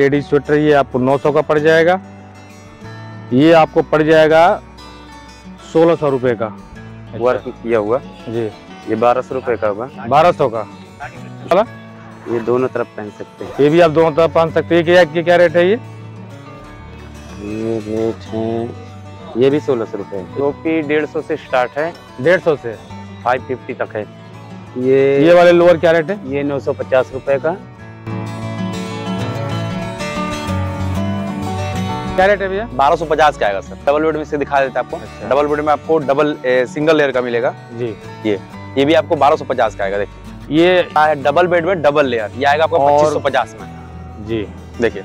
Ladies sweater ये आपको 900 का पड़ जाएगा। ये आपको पड़ जाएगा सोलह सौ रुपये का। वर्क किया हुआ? जी। ये बारह सौ रुपए का होगा? बारह सौ का। ये दोनों तरफ़ पहन सकते हैं। ये भी आप दोनों तरफ़ पहन सकते हैं। क्या ये क्या रेट है ये? ये रेट है ये भी सोलह सौ रुपये टोपी डेढ़ सौ से स्टार्ट है। डेढ़ सौ से। फाइव फिफ्टी तक है। ये ये वाले लोअर क्या रेट है? ये नौ सौ पचास रुपये का। क्या रेट है भैया? बारह सौ पचास का आएगा सर डबल बेड में से दिखा देते हैं आपको. अच्छा। डबल बेड में आपको डबल सिंगल लेयर का मिलेगा. जी। ये ये भी आपको बारह सौ पचास का आएगा देखिए. ये है? डबल बेड में डबल लेयर ये आएगा आपको पच्चीस सौ पचास में. जी। देखिए.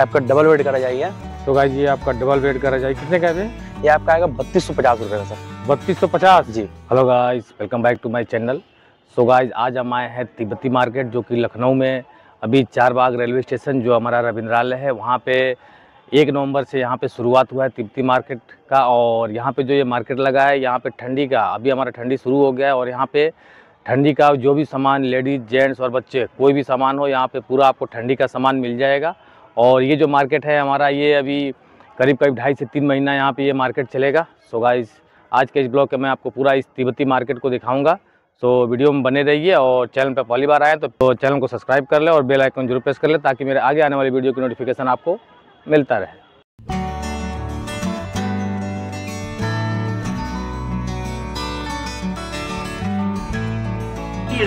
आपका डबल बेड करा जाइए तो गाइस ये आपका डबल बेड करा जाए कितने का है ये आपका आएगा बत्तीस सौ पचास रुपए का सर बत्तीस सौ पचास? जी। Hello guys welcome back to my channel so guys आज हम आए हैं तिब्बती मार्केट जो कि लखनऊ में अभी चार बाग रेलवे स्टेशन जो हमारा रविंद्रालय है वहाँ पे एक नवंबर से यहाँ पे शुरुआत हुआ है तिब्बती मार्केट का और यहाँ पे जो ये मार्केट लगा है यहाँ पे ठंडी का अभी हमारा ठंडी शुरू हो गया है और यहाँ पे ठंडी का जो भी सामान लेडीज़ जेंट्स और बच्चे कोई भी सामान हो यहाँ पे पूरा आपको ठंडी का सामान मिल जाएगा। और ये जो मार्केट है हमारा ये अभी करीब करीब ढाई से तीन महीना यहाँ पे ये मार्केट चलेगा। सो गाइस आज के इस ब्लॉग में मैं आपको पूरा इस तिब्बती मार्केट को दिखाऊँगा। सो वीडियो में बने रहिए और चैनल पर पहली बार आए तो, तो चैनल को सब्सक्राइब कर ले और बेल आइकन ज़रूर प्रेस कर ले ताकि मेरे आगे आने वाली वीडियो की नोटिफिकेशन आपको मिलता रहे।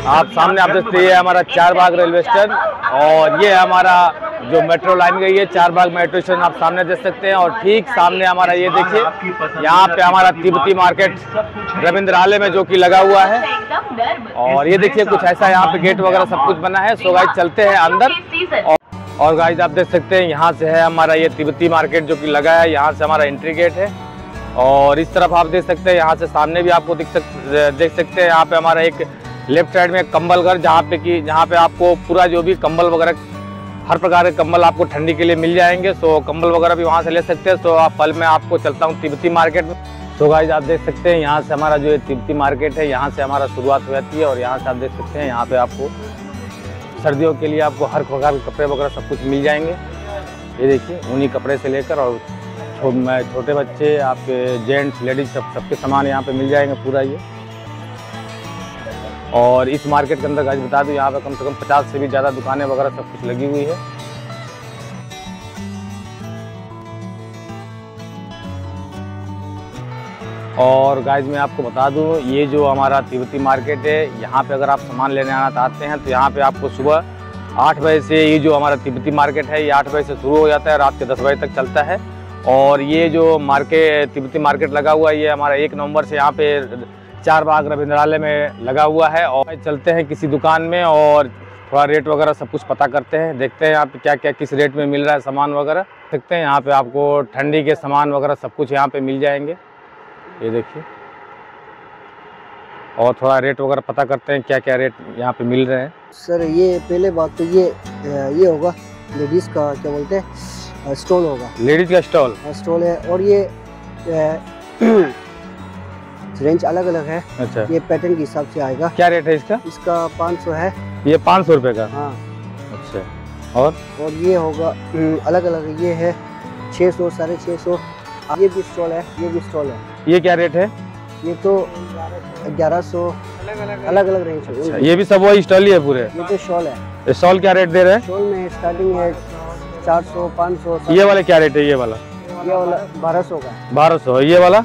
आप सामने आप देखते हैं हमारा चार बाग रेलवे स्टेशन और ये हमारा जो मेट्रो लाइन गई है चार बाग मेट्रो स्टेशन आप सामने देख सकते हैं और ठीक सामने हमारा ये देखिए, यहाँ पे हमारा तिब्बती मार्केट रविंद्रालय में जो कि लगा हुआ है। और ये देखिए, कुछ ऐसा यहाँ पे गेट वगैरह सब कुछ बना है। सो चलते हैं अंदर और, गाइस आप देख सकते हैं यहाँ से है हमारा ये तिब्बती मार्केट जो कि लगा है यहाँ से हमारा एंट्री गेट है। और इस तरफ़ आप देख सकते हैं यहाँ से सामने भी आपको दिख सक देख सकते हैं यहाँ पे हमारा एक लेफ़्ट साइड में कंबल घर जहाँ पे कि जहाँ पे आपको पूरा जो भी कंबल वगैरह हर प्रकार के कंबल आपको ठंडी के लिए मिल जाएँगे। सो कंबल वगैरह भी वहाँ से ले सकते हैं। सो आप कल मैं आपको चलता हूँ तिब्बती मार्केट में। सो गाइज़ आप देख सकते हैं यहाँ से हमारा जो तिब्बती मार्केट है यहाँ से हमारा शुरुआत हो जाती है और यहाँ से आप देख सकते हैं यहाँ पे आपको सर्दियों के लिए आपको हर प्रकार के कपड़े वगैरह सब कुछ मिल जाएँगे। ये देखिए उन्हीं कपड़े से लेकर और छो, छोटे बच्चे आपके जेंट्स लेडीज़ सब सबके सामान यहाँ पे मिल जाएँगे पूरा ये। और इस मार्केट के अंदर गाइस बता दूँ यहाँ पर कम से कम 50 से भी ज़्यादा दुकानें वगैरह सब कुछ लगी हुई है। और गाइस मैं आपको बता दूँ, ये जो हमारा तिब्बती मार्केट है, यहाँ पे अगर आप सामान लेने आना चाहते हैं तो यहाँ पे आपको सुबह आठ बजे से ये जो हमारा तिब्बती मार्केट है, ये आठ बजे से शुरू हो जाता है, रात के दस बजे तक चलता है। और ये जो मार्केट तिब्बती मार्केट लगा हुआ है, ये हमारा एक नवंबर से यहाँ पे चार बाग रविंद्रालय में लगा हुआ है। और चलते हैं किसी दुकान में और थोड़ा रेट वगैरह सब कुछ पता करते हैं, देखते हैं यहाँ पे क्या क्या किस रेट में मिल रहा है सामान वगैरह, देखते हैं यहाँ पे आपको ठंडी के सामान वगैरह सब कुछ यहाँ पे मिल जाएँगे। ये देखिए। और थोड़ा रेट वगैरह पता करते हैं क्या क्या रेट यहाँ पे मिल रहे हैं। सर ये पहले बात तो ये ये होगा लेडीज़ का क्या बोलते हैं स्टोल होगा। लेडीज़ का स्टॉल स्टोल है और ये रेंज अलग अलग है। अच्छा। ये पैटर्न के हिसाब से आएगा। क्या रेट है इसका? इसका 500 है। ये पाँच सौ रुपये का? हाँ। अच्छा। और? और ये होगा अलग अलग ये है 600 साढ़े छः सौ। ये भी स्टॉल है ये भी स्टॉल है। ये क्या रेट है? ये तो ग्यारह सौ अलग अलग रेंज अच्छा है ये भी सब वही स्टॉल ही है पूरे? ये तो शॉल है। स्टॉल क्या रेट दे रहे हैं? शॉल में स्टार्टिंग है चार सौ पाँच सौ ये वाला क्या रेट है ये वाला? ये वाला बारह सौ का। बारह सौ ये वाला?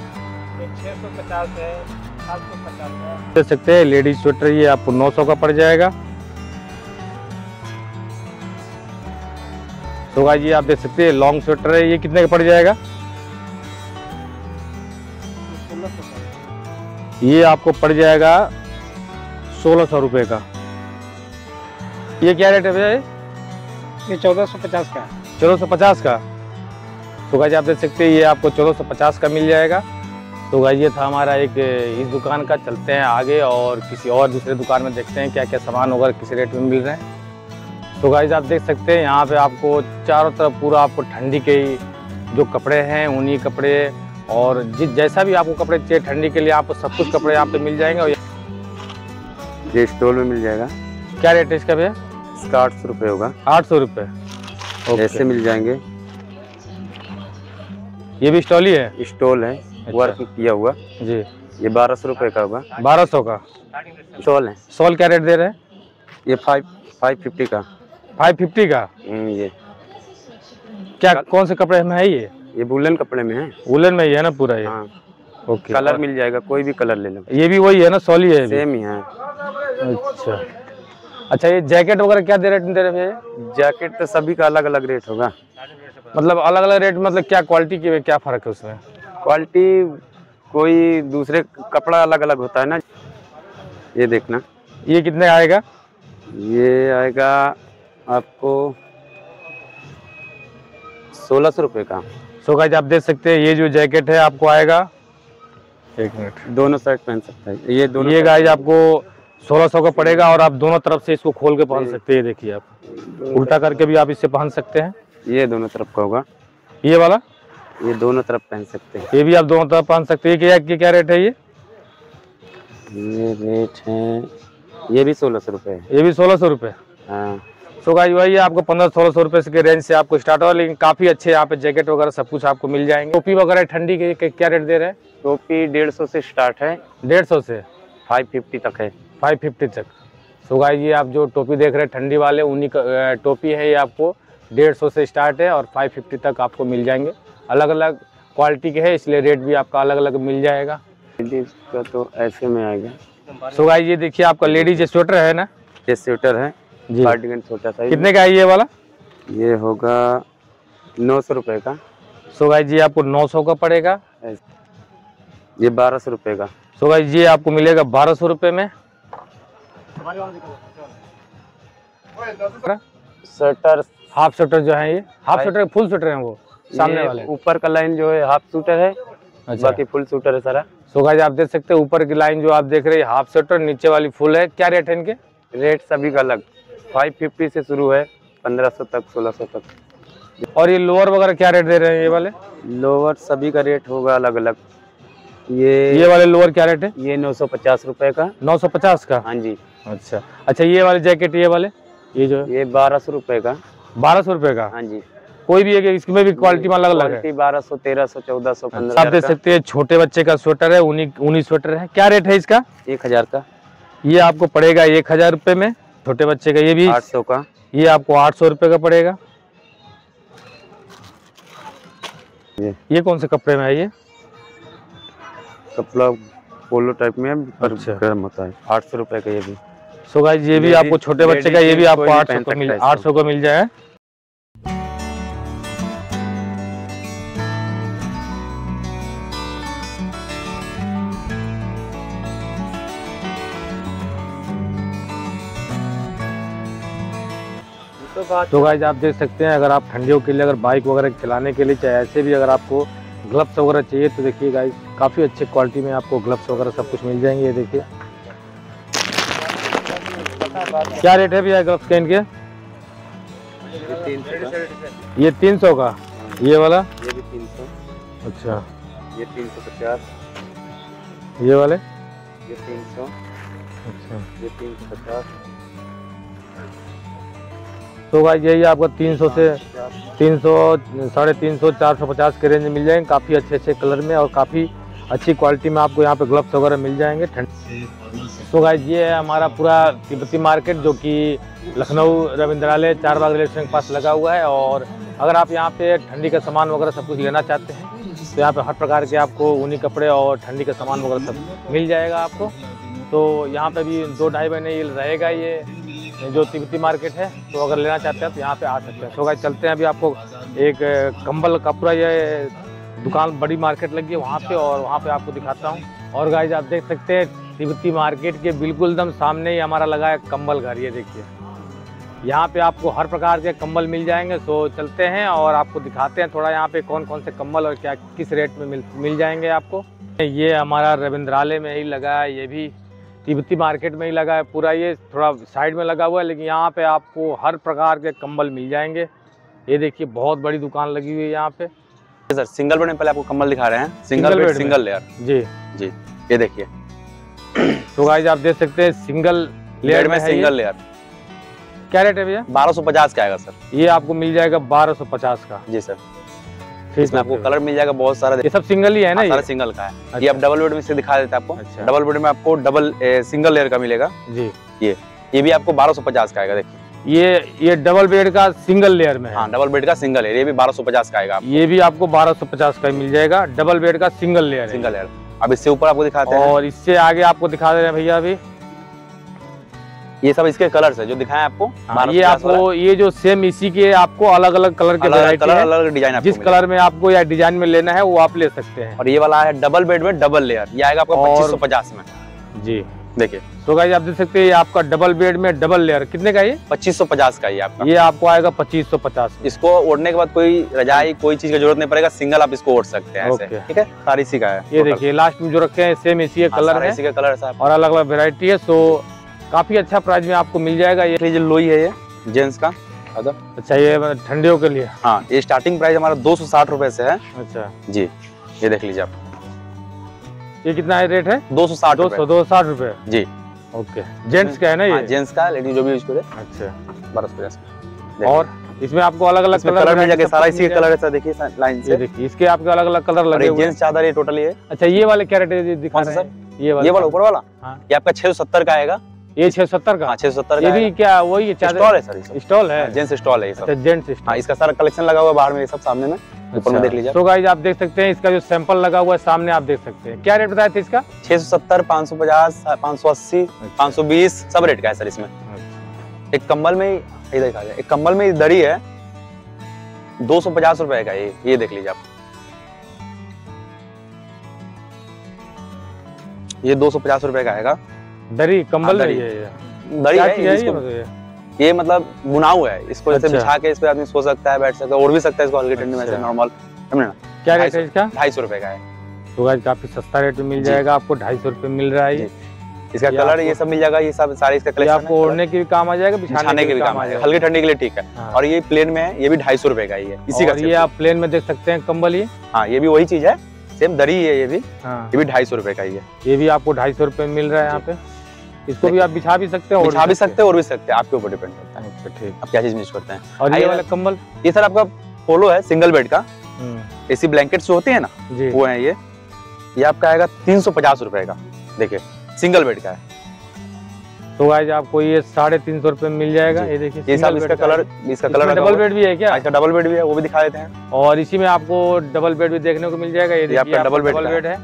देख सकते हैं लेडीज़ स्वेटर ये आपको 900 का पड़ जाएगा। तो गाइस ये आप देख सकते हैं लॉन्ग स्वेटर है ये कितने का पड़ जाएगा? ये आपको पड़ जाएगा सोलह सौ रुपये का। ये क्या रेट है भैया ये? चौदह सौ पचास का चौदह सौ पचास का? तो गाइज़ आप देख सकते हैं ये आपको चौदह सौ पचास का मिल जाएगा। तो गाइज़ ये था हमारा एक इस दुकान का चलते हैं आगे और किसी और दूसरे दुकान में देखते हैं क्या क्या सामान वगैरह किस रेट में मिल रहे हैं। तो गाइज़ आप देख सकते हैं यहाँ पे आपको चारों तरफ़ पूरा आपको ठंडी के जो कपड़े हैं उन्हीं कपड़े और जिस जैसा भी आपको कपड़े चाहिए ठंडी के लिए आपको सब कुछ कपड़े यहाँ पे मिल जाएँगे और ये स्टोल में मिल जाएगा। क्या रेट है इसका भैया? इसका आठ सौ रुपये होगा। आठ सौ रुपये। ऐसे मिल जाएँगे। ये भी स्टॉल ही है? स्टॉल है वर्क किया हुआ। जी। ये बारह सौ रुपए का होगा। बारह सौ का? स्टॉल है। सॉल क्या रेट दे रहे हैं? ये फाइव फाइव फिफ्टी का। फाइव फिफ्टी का? हम्म, ये। क्या कौन से कपड़े में है ये? ये वुलन कपड़े में है। वुलन में ही है ना पूरा ये? हाँ। ओके। कलर मिल जाएगा कोई भी कलर ले लो। ये भी वही है ना सॉल ही सेम ही है। अच्छा। अच्छा ये जैकेट वगैरह क्या दे रेट दे रहे हैं जैकेट तो सभी का अलग अलग रेट होगा। मतलब अलग अलग रेट मतलब क्या क्वालिटी की क्या फ़र्क है उसमें? क्वालिटी कोई दूसरे कपड़ा अलग अलग होता है ना। ये देखना। ये कितने आएगा? ये आएगा आपको सोलह सौ रुपये का। सो गाइस आप देख सकते हैं ये जो जैकेट है आपको आएगा। एक मिनट। दोनों शर्ट पहन सकता है। ये दोनों ये गाइस आपको 1600 का पड़ेगा और आप दोनों तरफ़ से इसको खोल के पहन सकते हैं ये देखिए आप। उल्टा करके भी आप इससे पहन सकते हैं। ये दोनों तरफ़ का होगा। ये वाला? ये दोनों तरफ़ पहन सकते हैं। ये भी आप दोनों तरफ़ पहन सकते हैं। ये क्या क्या रेट है ये? ये रेट है ये भी सोलह सौ रुपये है। ये भी सोलह सौ रुपये हाँ। सो गाइस वही आपको पंद्रह सोलह सौ रुपये के रेंज से आपको स्टार्ट होगा लेकिन काफ़ी अच्छे यहाँ पे जैकेट वगैरह सब कुछ आपको मिल जाएँगे। टोपी वगैरह ठंडी के क्या रेट दे रहे हैं? टोपी डेढ़ सौ से स्टार्ट है। डेढ़ सौ से? फाइव फिफ्टी तक है। फाइव फिफ्टी तक। सो गाइस ये आप जो टोपी देख रहे हैं ठंडी वाले उन्हीं का टोपी है ये आपको डेढ़ सौ से स्टार्ट है और फाइव फिफ्टी तक आपको मिल जाएँगे। अलग अलग क्वालिटी के है इसलिए रेट भी आपका अलग अलग मिल जाएगा। लेडीज़ का तो ऐसे में आएगा सो गाइस ये देखिए आपका लेडीज़ स्वेटर है ना? ये स्वेटर है। कार्डिगन छोटा साइज़ कितने का है ये वाला? ये होगा नौ सौ रुपये का। सो गाइस ये आपको नौ सौ का पड़ेगा। ये बारह सौ रुपये का। सो गाइस ये आपको मिलेगा बारह सौ रुपये में। स्वेटर। हाफ़ स्वेटर जो है ये। हाफ़ स्वेटर फुल स्वेटर है वो सामने वाले। ऊपर का लाइन जो है हाफ़ स्वेटर है अच्छा। बाकी फुल सूटर है सारा। सो गाइस आप देख सकते हैं ऊपर की लाइन जो आप देख रहे हैं हाफ़ स्वेटर नीचे वाली फुल है। क्या रेट है इनके? रेट सभी का अलग। फाइव फिफ्टी से शुरू है पंद्रह सौ तक सोलह सौ तक। और ये लोअर वगैरह क्या रेट दे रहे हैं ये वाले? लोअर सभी का रेट होगा अलग अलग ये ये वाले लोअर क्या रेट है? ये नौ सौ पचास रुपये का। नौ सौ पचास का? हाँ जी। अच्छा। अच्छा ये वाले जैकेट ये वाले? ये जो ये बारह सौ रुपये का। बारह सौ रुपये का? हाँ जी। कोई भी एक इसमें भी क्वालिटी में अलग अलग है बारह सौ तेरह सौ चौदह सौ अच्छा, पंद्रह आप देख सकते हैं छोटे बच्चे का स्वेटर है ऊनी ऊनी स्वेटर है। क्या रेट है इसका? एक हज़ार का। ये आपको पड़ेगा एक हज़ार रुपये में। छोटे बच्चे का ये भी आठ सौ का। ये आपको आठ सौ रुपये का पड़ेगा। ये। ये कौन से कपड़े में है ये? कपड़ा पोलो टाइप में पर अच्छा। गर्म होता है आठ सौ रुपये का ये भी। सो गाइस ये भी आपको छोटे बच्चे का ये भी आपको आठ सौ का मिल आठ सौ का मिल जाए। तो गाइज़ आप देख सकते हैं अगर आप ठंडियों के लिए अगर बाइक वगैरह चलाने के लिए चाहे ऐसे भी अगर आपको ग्लव्स वगैरह चाहिए तो देखिए गाइज़ काफ़ी अच्छे क्वालिटी में आपको ग्लव्स वगैरह सब कुछ मिल जाएँगे ये देखिए। क्या रेट है भैया ग्लव्स के इनके? ये तीन सौ का। ये वाला? ये भी तीन सौ। अच्छा। ये तीन सौ पचास। ये वाले? ये तीन सौ। अच्छा। ये तीन सौ पचास। तो गाइस यही आपको तीन सौ से तीन सौ, साढ़े तीन सौ, चार सौ पचास के रेंज में मिल जाएँगे। काफ़ी अच्छे अच्छे कलर में और काफ़ी अच्छी क्वालिटी में आपको यहाँ पे ग्लव्स वगैरह मिल जाएँगे। ठंड तो गाइस ये है हमारा पूरा तिब्बती मार्केट जो कि लखनऊ रविंद्रालय चार बाग रेलवे स्टेशन के पास लगा हुआ है। और अगर आप यहाँ पे ठंडी का सामान वगैरह सब कुछ लेना चाहते हैं तो यहाँ पे हर प्रकार के आपको ऊनी कपड़े और ठंडी का सामान वगैरह सब मिल जाएगा आपको। तो यहाँ पे भी दो ढाई महीने ये रहेगा ये। जो तिब्बती मार्केट है तो अगर लेना चाहते हैं तो यहाँ पे आ सकते हैं। तो गाइस चलते हैं अभी आपको एक कंबल का पूरा ये दुकान, बड़ी मार्केट लगी है वहाँ पे और वहाँ पे आपको दिखाता हूँ। और गाइस आप देख सकते हैं तिब्बती मार्केट के बिल्कुल एकदम सामने ही हमारा लगा है कंबल घर, ये देखिए। यहाँ पे आपको हर प्रकार के कंबल मिल जाएँगे सो चलते हैं और आपको दिखाते हैं थोड़ा यहाँ पे कौन कौन से कंबल और क्या, किस रेट में मिल मिल जाएँगे आपको। ये हमारा रविंद्रालय में ही लगा है, ये भी तिब्बती मार्केट में ही लगा है। पूरा ये थोड़ा साइड में लगा हुआ है लेकिन यहाँ पे आपको हर प्रकार के कंबल मिल जाएँगे। ये देखिए बहुत बड़ी दुकान लगी हुई है यहाँ पे। सर सिंगल बेड में पहले आपको कम्बल दिखा रहे हैं। Single single bed single layer जी। जी। ये देखिए। तो गाइज़ आप देख सकते हैं सिंगल लेयर में। सिंगल लेयर क्या रेट है भैया? बारह सौ पचास का आएगा सर ये आपको मिल जाएगा बारह सौ पचास का। जी सर ठीक इसमें आपको कलर मिल जाएगा बहुत सारा। ये सब सिंगल ही है ना हाँ, सारा सिंगल का है। अच्छा। ये आप डबल बेड में से दिखा देते हैं आपको। अच्छा। डबल बेड में आपको डबल सिंगल लेयर का मिलेगा। जी। ये ये भी आपको बारह सौ पचास का आएगा देखिए। ये ये डबल बेड का सिंगल लेयर में है। हाँ डबल बेड का सिंगल है ये भी बारह सौ पचास का आएगा ये भी आपको बारह सौ पचास का मिल जाएगा। डबल बेड का सिंगल लेयर सिंगल लेयर अब इससे ऊपर आपको दिखाते हैं। और इससे आगे आपको दिखा दे रहे हैं भैया अभी। ये सब इसके कलर्स है जो दिखाए आपको हाँ, ये आपको ये जो सेम इसी के आपको अलग अलग कलर के अलग कलर है। अलग डिज़ाइन जिस। कलर में आपको या डिज़ाइन में लेना है वो आप ले सकते हैं। और ये वाला है डबल बेड में डबल लेयर ये आएगा आपको पच्चीस सौ पचास में। जी। देखिए। तो गाइस आप देख सकते हैं ये आपका डबल बेड में डबल लेयर कितने का ये? पच्चीस सौ पचास का ये आपका। ये आपको आएगा पच्चीस सौ पचास इसको ओढ़ने के बाद कोई रजाई कोई चीज़ की ज़रूरत नहीं पड़ेगा सिंगल आप इसको ओढ़ सकते हैं ऐसे। ठीक है? सारी इसी का है ये देखिए लास्ट में जो रखे हैं सेम इसी का हाँ, कलर है। इसी का कलर और अलग अलग वेरायटी है सो काफ़ी अच्छा प्राइस में आपको मिल जाएगा। ये ये जो लोई है ये जेंट्स का अच्छा ये ठंडियों के लिए? हाँ ये स्टार्टिंग प्राइस हमारा दो सौ साठ रुपए से है। अच्छा। जी ये देख लीजिए आप। ये कितना है रेट है? दो सौ साठ दो सौ दो साठ रुपए? जी। ओके। जेंट्स का है ना ये? जेंट्स का लेडीज़ जो भी यूज़ करे। अच्छा। बारह सौ पचास और इसमें आपको अलग अलग इसमें कलर मिल जाएगा सारा इसी का कलर कलर है देखिए लाइन से। देखिए इसके आपके अलग अलग कलर लगे ये जेंट्स चादर ये टोटली है। अच्छा ये वाले क्या रेट है? सा हैं। ये वाला। ये वाला ऊपर वाला? हाँ। ये आपका छह सौ सत्तर का आएगा। ये छह सत्तर का? हाँ छह सत्तर ये भी क्या वही स्टॉल है सर स्टॉल है? जेंट्स स्टॉल है अच्छा जेंट्स हाँ इसका सारा कलेक्शन लगा हुआ है बाहर में सब सामने में। ऊपर में देख लीजिए तो गाइज़ आप देख सकते हैं इसका जो सैंपल लगा हुआ है सामने आप देख सकते हैं। क्या रेट बताया था इसका? छह सौ सत्तर पाँच सौ पचास पाँच सौ अस्सी पाँच सौ बीस सब रेट का है सर इसमें। एक कंबल में इधर एक कंबल में दरी है। दो सौ पचास रुपए का ये ये देख लीजिए आप। ये दो सौ पचास रुपए का आएगा। दरी कंबल हाँ, दरी। है ये दरी है है ये? मतलब ये? मतलब है। इसको जैसे अच्छा। बिछा के इस पे आदमी सो सकता है बैठ सकता है और भी सकता है इसको हल्की ठंडी में अच्छा। ऐसे नॉर्मल। समझे ना? क्या रेट है इसका? ढाई सौ रुपए का है। तो गाइज़ काफ़ी सस्ता रेट में मिल जाएगा आपको ढाई सौ रुपए मिल रहा है। ये इसका कलर ये सब मिल जाएगा ये सब सारे इसका कलेक्शन आपको ओढ़ने के भी काम आ जाएगा बिछाने के भी काम है हल्की ठंडी के लिए ठीक है। हाँ। और ये प्लेन में है ये भी ढाई सौ रुपए का ही है इसी का ये आप प्लेन में देख सकते हैं कंबल ये। हाँ ये भी वही चीज़ है सेम दरी है ये भी। हाँ। ये भी ढाई सौ रुपए का ही है। ये भी आपको ढाई सौ रुपए मिल रहा है यहाँ पे। इसको भी आप बिछा भी सकते हैं बिछा भी सकते हैं और भी सकते हैं। आपके ऊपर डिपेंड करता है। अच्छा ठीक। आप क्या चीज़ यूज़ करते हैं? और ये वाला कंबल? ये सर आपका पोलो है सिंगल बेड का। हम्म, एसी ब्लैंकेट्स जो होते हैं ना वो है ये। ये आपका आएगा तीन सौ पचास रुपए का। देखिए सिंगल बेड का है। तो गाइज़ आपको ये साढ़े तीन सौ रुपए मिल जाएगा। ये देखिए ये सब इसका कलर इसका कलर डबल बेड भी है क्या? इसका डबल बेड भी है वो भी दिखा देते हैं। और इसी में आपको डबल बेड भी देखने को मिल जाएगा। ये देखिए आपका डबल बेड है।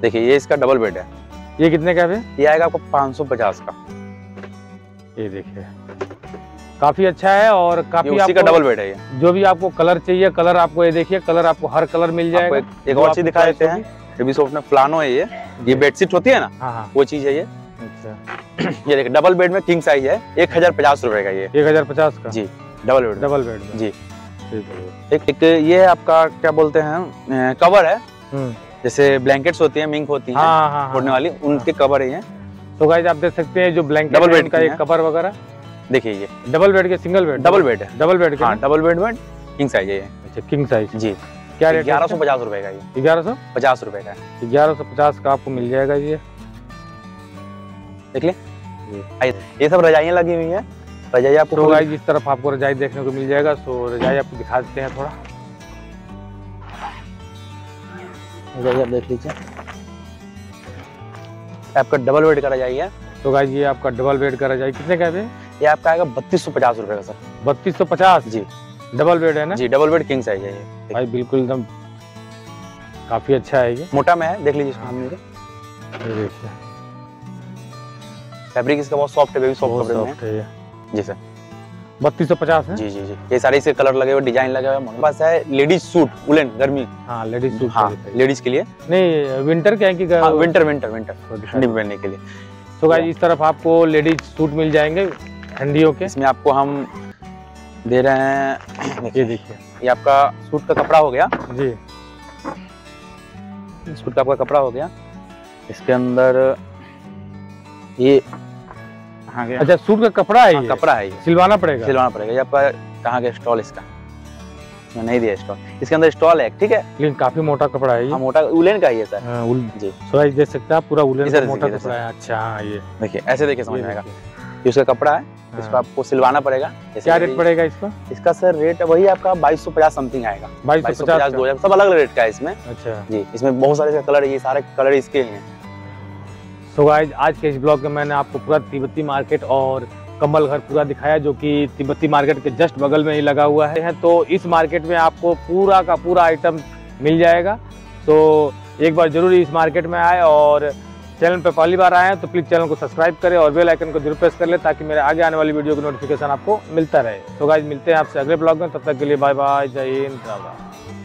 देखिए ये इसका डबल बेड है। ये कितने का है ये आएगा आपको पाँच सौ पचास का। ये देखिए। काफ़ी अच्छा है और काफ़ी उसी का डबल बेड है ये। जो भी आपको कलर चाहिए कलर आपको ये देखिए कलर आपको हर कलर मिल जाएगा। एक, एक और चीज़ दिखा देते हैं। सॉफ्ट में फ्लानो है ये। ये बेडशीट होती है ना? हाँ हाँ। वो चीज़ है ये। अच्छा। ये देखिए डबल बेड में किंग साइज़ है। एक हज़ार पचास रूपए का ये। एक हज़ार पचास का? जी डबल बेड डबल बेड जी। एक, एक ये आपका क्या बोलते हैं कवर है। हम्म, जैसे ब्लैंकेट्स होती है मिंक होती है हाँ हाँ हाँ वाली उनके कवर है ये तो गाइज़ आप देख सकते हैं जो ब्लैंकेट डबल बेड का एक कवर वगैरह। देखिए ये। डबल बेड के सिंगल बेड डबल बेड है। डबल बेड के हाँ डबल बेड में किंग साइज़ है ये। अच्छा किंग साइज़ जी। क्या रेट ग्यारह सौ पचास रुपए का ये। ग्यारह सौ? पचास रुपए का। है ग्यारह सौ पचास का आपको मिल जाएगा ये। देख ले। ये सब रजाइयाँ लगी हुई है। रजाई आपको तो इस तरफ़ आपको रजाई देखने को मिल जाएगा। सो रजाई आपको दिखा देते हैं थोड़ा। आप देख लीजिए। आपका डबल बेड का रजाई है तो गाइज़ ये आपका डबल बेड का रजाई कितने का है ये आपका आएगा बत्तीस सौ पचास रुपए का सर। बत्तीस सौ पचास? जी। डबल बेड है ना? जी डबल बेड किंग साइज़ है ये। भाई बिल्कुल एकदम काफ़ी अच्छा है ये। मोटा में है देख लीजिए इसको देखिए। फैब्रिक इसका बहुत सॉफ्ट है बेबी सॉफ्ट कपड़े में है। जी सर बत्तीस सौ पचास है? जी जी जी। ये सारे इसके कलर लगे हुए डिज़ाइन लगे हुए हमारे पास है लेडीज़ सूट उलन गर्मी। हाँ लेडीज़ सूट हाँ लेडीज़ के लिए। नहीं विंटर के हैं कि हाँ विंटर विंटर विंटर ठंडी में पहनने के लिए। तो गाइज़ इस तरफ़ आपको लेडीज़ सूट मिल जाएँगे ठंडियों के इसमें आपको हम दे रहे हैं ये देखिए। ये आपका सूट का कपड़ा हो गया। जी। सूट का आपका कपड़ा हो गया। इसके अंदर ये हाँ अच्छा सूट का कपड़ा है हाँ, ये? कपड़ा है ये। सिलवाना पड़ेगा? सिलवाना पड़ेगा। ये आपका कहाँ गया स्टॉल इसका? इसमें नहीं दिया स्टॉल। इसके अंदर स्टॉल है ठीक है? लेकिन काफ़ी मोटा कपड़ा है ये। हाँ मोटा उलेन का ही है सर। हाँ, उल जी। सो गाइस देख सकते हैं पूरा उलन का मोटा कपड़ा है। अच्छा हाँ ये। देखिए ऐसे देखिए समझ आएगा। ये उसका कपड़ा है इसको आपको सिलवाना पड़ेगा। हाँ। क्या रेट पड़ेगा इसका? इसका सर रेट वही आपका बाईस सौ पचास समथिंग आएगा। बाईस सौ पचास दो हज़ार। सब अलग अलग रेट का है इसमें। अच्छा। जी इसमें बहुत सारे कलर है ये सारे कलर इसके ही। सो गाइज़ आज के इस ब्लॉग में मैंने आपको पूरा तिब्बती मार्केट और कमल घर पूरा दिखाया, जो कि तिब्बती मार्केट के जस्ट बगल में ही लगा हुआ है। तो इस मार्केट में आपको पूरा का पूरा आइटम मिल जाएगा। तो एक बार ज़रूर इस मार्केट में आए और चैनल पर पहली बार आए हैं तो प्लीज़ चैनल को सब्सक्राइब करें और बेल आइकन को ज़रूर प्रेस कर ले, ताकि मेरे आगे आने वाली वीडियो की नोटिफिकेशन आपको मिलता रहे। तो गाइज़ मिलते हैं आपसे अगले ब्लॉग में, तब तक के लिए बाय बाय जय हिंद